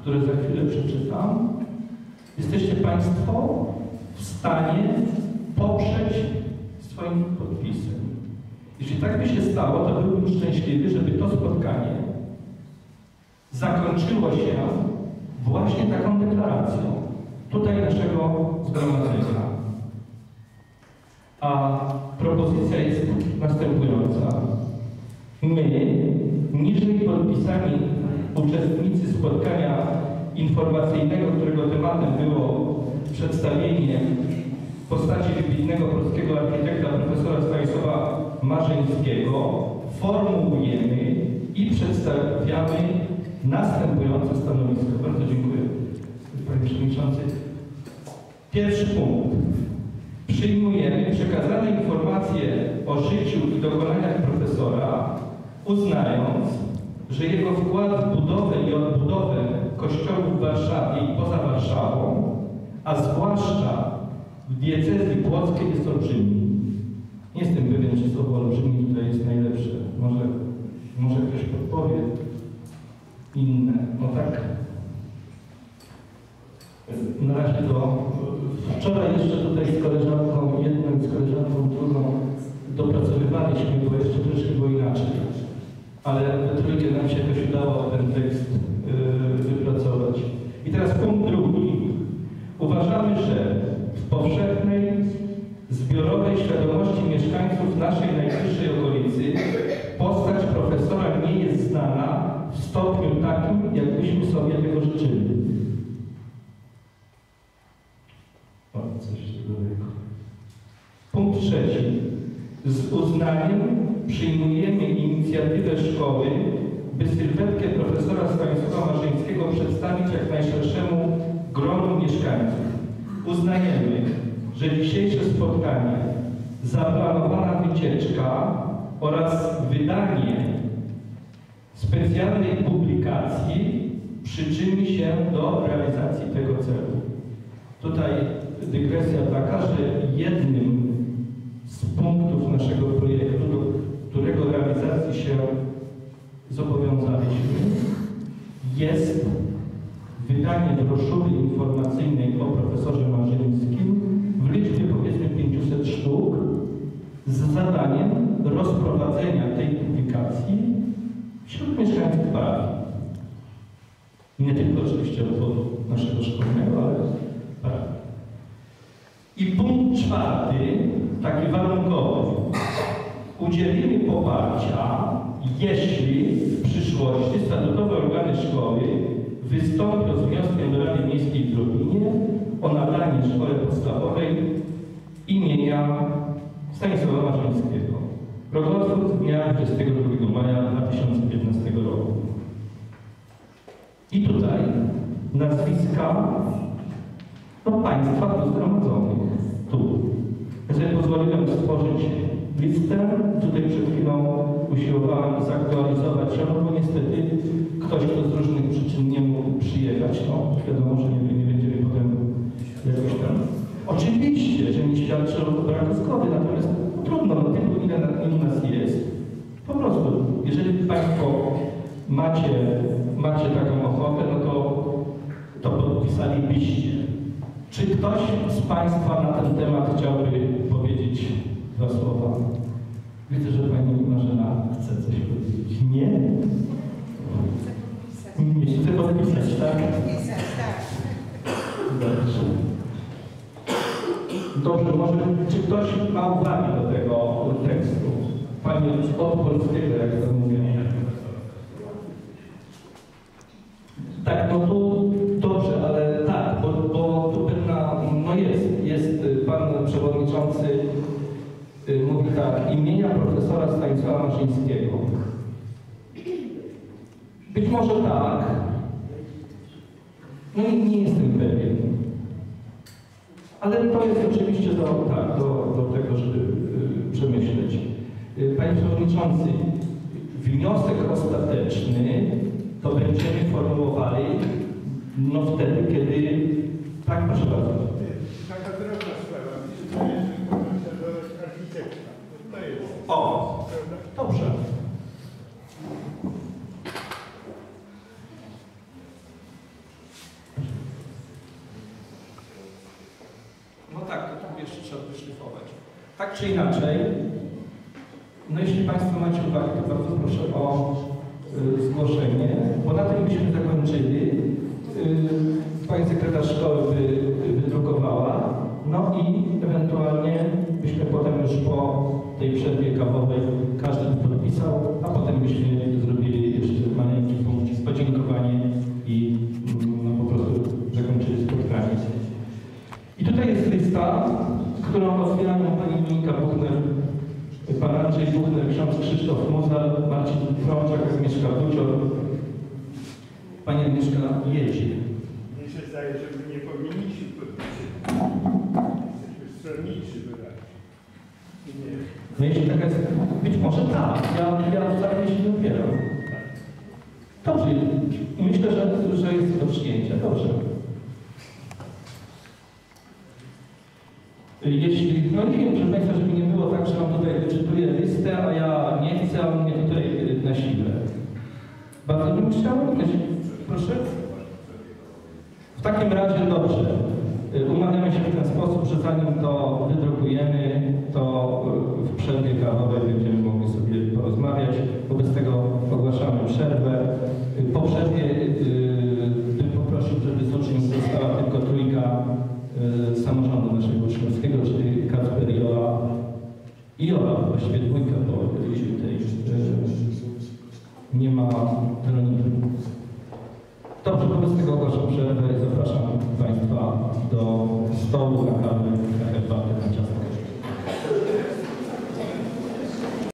które za chwilę przeczytam, jesteście Państwo w stanie poprzeć swoim podpisem. Jeśli tak by się stało, to byłbym szczęśliwy, żeby to spotkanie zakończyło się właśnie taką deklaracją tutaj naszego zgromadzenia. A propozycja jest następująca. My, niżej podpisani uczestnicy spotkania informacyjnego, którego tematem było przedstawienie postaci wybitnego polskiego architekta profesora Stanisława Marzyńskiego, formułujemy i przedstawiamy następujące stanowisko. Bardzo dziękuję, Panie Przewodniczący. Pierwszy punkt. Przyjmujemy przekazane informacje o życiu i dokonaniach profesora, uznając, że jego wkład w budowę i odbudowę kościołów w Warszawie i poza Warszawą, a zwłaszcza w diecezji płockiej jest olbrzymi. Nie jestem pewien, czy słowo olbrzymi tutaj jest najlepsze. Może, może ktoś podpowie inne. No tak. Na razie to wczoraj jeszcze tutaj z koleżanką, jedną z koleżanką drugą dopracowywaliśmy, bo jeszcze troszkę było inaczej. Ale we trójkę nam się jakoś udało ten tekst yy, wypracować. I teraz punkt drugi. Uważamy, że w powszechnej, zbiorowej świadomości mieszkańców naszej najbliższej okolicy postać profesora nie jest znana w stopniu takim, jakbyśmy sobie tego życzyli. O, coś. Punkt trzeci. Z uznaniem przyjmujemy inicjatywę szkoły, by sylwetkę profesora Stanisława Marzyńskiego przedstawić jak najszerszemu gronu mieszkańców. Uznajemy, że dzisiejsze spotkanie, zaplanowana wycieczka oraz wydanie specjalnej publikacji przyczyni się do realizacji tego celu. Tutaj dygresja taka, że jest wydanie broszury informacyjnej o profesorze Marzyńskim w liczbie powiedzmy 500 sztuk z zadaniem rozprowadzenia tej publikacji wśród mieszkańców parafii. Nie tylko oczywiście obwodu naszego szkolnego, ale parafii. I punkt czwarty, taki warunkowy. Udzielimy poparcia, jeśli przyszłości statutowe organy szkoły wystąpią z wnioskiem do Rady Miejskiej w Lublinie o nadanie szkole podstawowej imienia Stanisława Marzyńskiego. Rokotwór dnia 22 maja 2015 roku. I tutaj nazwiska no, państwa tu zgromadzonych. Tu. Sobie pozwoliłem stworzyć listę. Tutaj przed chwilą usiłowałem zaktualizować ją, bo niestety ktoś, kto z różnych przyczyn nie mógł przyjechać, no wiadomo, że nie, nie będziemy potem jakoś tam... Oczywiście, że nie świadczy o braku zgody, natomiast no, trudno, no tylu ile, ilu nas jest. Po prostu, jeżeli Państwo macie, macie taką ochotę, no to, to podpisalibyście. Czy ktoś z Państwa na ten temat chciałby? Widzę, że Pani Marzena chce coś powiedzieć. Nie? Nie chce podpisać, tak? Dobrze. Dobrze, może czy ktoś ma uwagi do tego tekstu? Pani od polskiego, jak to mówię. Tak, no tu dobrze, ale tak, bo, bo tu pewna, no jest, jest pan przewodniczący mówi tak, imienia profesora Stanisława Marzyńskiego. Być może tak, no i nie jestem pewien. Ale to jest oczywiście do, tak, do, do tego, żeby y, przemyśleć. Y, Panie Przewodniczący, wniosek ostateczny to będziemy formułowali no wtedy, kiedy... Tak, proszę bardzo. Taka drobna sprawa. Myślę, że architekta. To jest. O, Prawda? dobrze. Tak czy inaczej, no jeśli Państwo macie uwagi, to bardzo proszę o y, zgłoszenie, bo na tym byśmy zakończyli. Y, Pani sekretarz szkoły by wydrukowała, no i ewentualnie byśmy potem już po tej przerwie kawowej każdy podpisał, a potem byśmy zrobili jeszcze maleńki punkt podziękowanie i mm, no, po prostu zakończyli spotkanie. I tutaj jest lista, otwierają pani Monika Buchner, pan Andrzej Buchner, ksiądz Krzysztof Muzal, Marcin Frączak, Agnieszka Bucior. Pani Agnieszka jedzie. Mnie się zdaje, że my nie powinniśmy podpisać. Jesteśmy stronniczy wyraźnie. Nie. No jeśli taka jest, być może tak, ja, ja wcale się nie upieram. Dobrze, myślę, że, że jest do przyjęcia, dobrze. Jeśli, no nie wiem, proszę Państwa, żeby nie było tak, że Wam tutaj wyczytuję listę, a ja nie chcę, a on mnie tutaj na siłę. Bardzo bym chciał, proszę. W takim razie dobrze. Umawiamy się w ten sposób, że zanim to wydrukujemy, to w przerwie kawowej będziemy mogli sobie porozmawiać. Wobec tego ogłaszamy przerwę. Po przerwie y, bym poprosił, żeby z została tylko trójka y, samorządu naszego uczniowskiego, właściwie dwójka, bo jeśli tutaj y, nie ma Weroniki. Dobrze, wobec tego ogłaszam przerwę i zapraszam Państwa do stołu na kawę.